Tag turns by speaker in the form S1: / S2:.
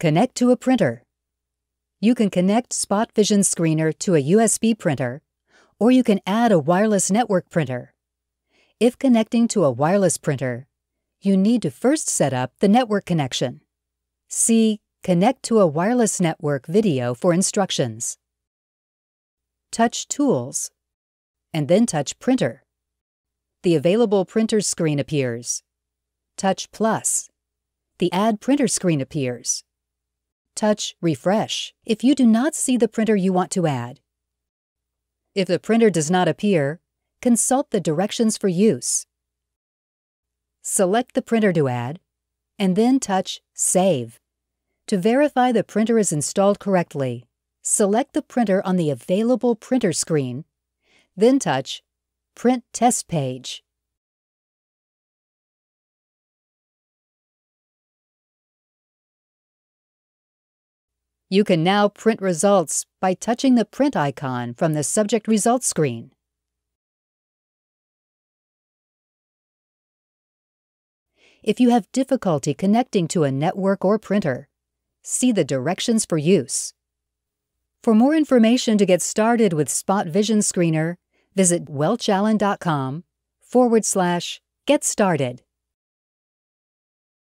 S1: Connect to a printer. You can connect Spot Vision Screener to a USB printer, or you can add a wireless network printer. If connecting to a wireless printer, you need to first set up the network connection. See Connect to a wireless network video for instructions. Touch Tools, and then touch Printer. The available printer screen appears. Touch Plus. The Add Printer screen appears touch Refresh if you do not see the printer you want to add. If the printer does not appear, consult the directions for use. Select the printer to add, and then touch Save. To verify the printer is installed correctly, select the printer on the available printer screen, then touch Print Test Page. You can now print results by touching the print icon from the Subject Results screen. If you have difficulty connecting to a network or printer, see the directions for use. For more information to get started with Spot Vision Screener, visit welchallyn.com forward slash get started.